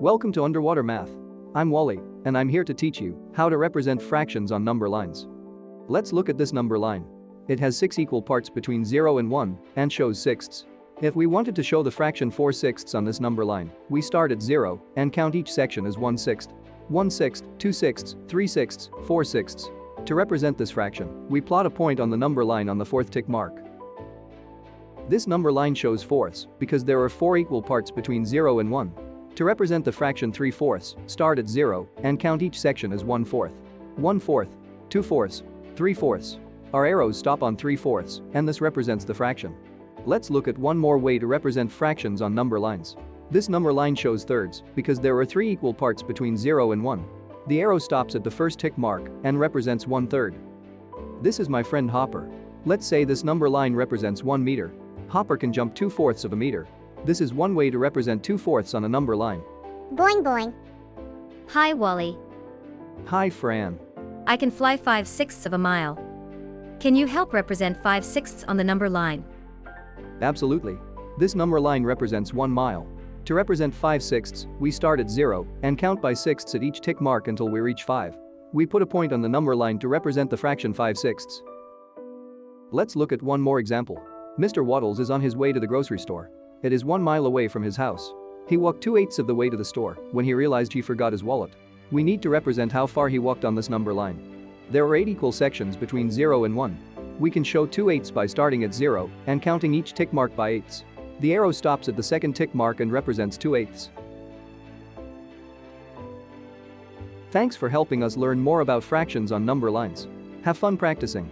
Welcome to Underwater Math. I'm Wally, and I'm here to teach you how to represent fractions on number lines. Let's look at this number line. It has 6 equal parts between 0 and 1 and shows sixths. If we wanted to show the fraction 4 sixths on this number line, we start at 0 and count each section as 1 sixth. 1 sixth, 2 sixths, 3 sixths, 4 sixths. To represent this fraction, we plot a point on the number line on the fourth tick mark. This number line shows fourths because there are 4 equal parts between 0 and 1. To represent the fraction 3 fourths, start at 0 and count each section as 1 fourth. 1 fourth, 2 fourths, 3 fourths. Our arrows stop on 3 fourths, and this represents the fraction. Let's look at one more way to represent fractions on number lines. This number line shows thirds because there are 3 equal parts between 0 and 1. The arrow stops at the first tick mark and represents 1 third. This is my friend Hopper. Let's say this number line represents 1 meter. Hopper can jump 2 fourths of a meter. This is one way to represent 2 fourths on a number line. Boing boing. Hi, Wally. Hi Fran. I can fly 5 sixths of a mile. Can you help represent 5 sixths on the number line? Absolutely. This number line represents 1 mile. To represent 5 sixths, we start at 0 and count by sixths at each tick mark until we reach 5. We put a point on the number line to represent the fraction 5 sixths. Let's look at one more example. Mr. Waddles is on his way to the grocery store. It is one mile away from his house. He walked two eighths of the way to the store when he realized he forgot his wallet. We need to represent how far he walked on this number line. There are 8 equal sections between 0 and 1. We can show 2 eighths by starting at 0 and counting each tick mark by eighths. The arrow stops at the second tick mark and represents 2 eighths. Thanks for helping us learn more about fractions on number lines. Have fun practicing.